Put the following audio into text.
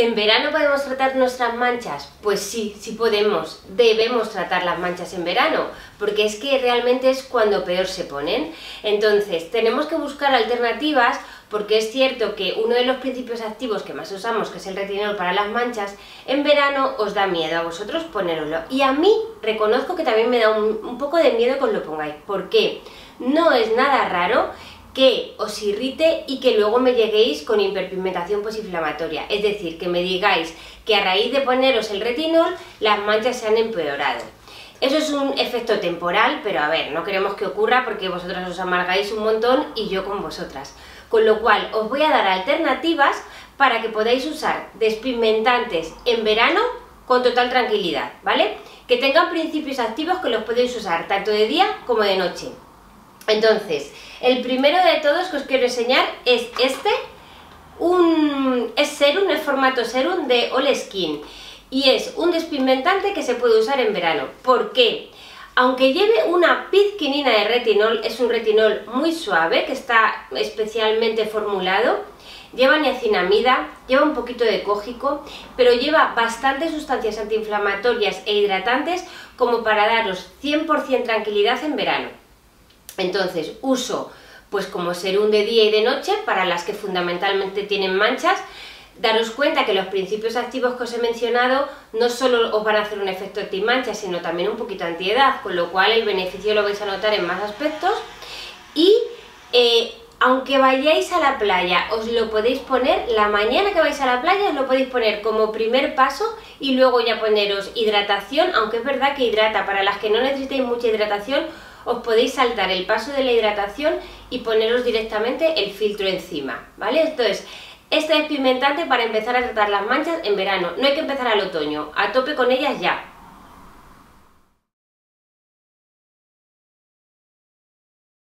¿En verano podemos tratar nuestras manchas? Pues sí, sí podemos. Debemos tratar las manchas en verano, porque es que realmente es cuando peor se ponen. Entonces, tenemos que buscar alternativas porque es cierto que uno de los principios activos que más usamos, que es el retinol para las manchas, en verano os da miedo a vosotros ponéroslo. Y a mí reconozco que también me da un, poco de miedo que os lo pongáis. ¿Por qué? No es nada raro que os irrite y que luego me lleguéis con hiperpigmentación posinflamatoria. Es decir, que me digáis que a raíz de poneros el retinol las manchas se han empeorado. Eso es un efecto temporal, pero a ver, no queremos que ocurra porque vosotras os amargáis un montón y yo con vosotras. Con lo cual, os voy a dar alternativas para que podáis usar despigmentantes en verano con total tranquilidad, ¿vale? Que tengan principios activos que los podéis usar tanto de día como de noche. Entonces, el primero de todos que os quiero enseñar es este, un, es serum, es formato serum de All Skin y es un despigmentante que se puede usar en verano. ¿Por qué? Aunque lleve una pizquinina de retinol, es un retinol muy suave que está especialmente formulado, lleva niacinamida, lleva un poquito de cógico, pero lleva bastantes sustancias antiinflamatorias e hidratantes como para daros 100% tranquilidad en verano. Entonces uso pues como serum de día y de noche para las que fundamentalmente tienen manchas. Daros cuenta que los principios activos que os he mencionado no solo os van a hacer un efecto anti-mancha, sino también un poquito antiedad, con lo cual el beneficio lo vais a notar en más aspectos. Y eh, aunque vayáis a la playa, os lo podéis poner, la mañana que vais a la playa os lo podéis poner como primer paso y luego ya poneros hidratación, aunque es verdad que hidrata, para las que no necesitéis mucha hidratación, os podéis saltar el paso de la hidratación y poneros directamente el filtro encima, ¿vale? Entonces, este es pigmentante para empezar a tratar las manchas en verano, no hay que empezar al otoño, a tope con ellas ya,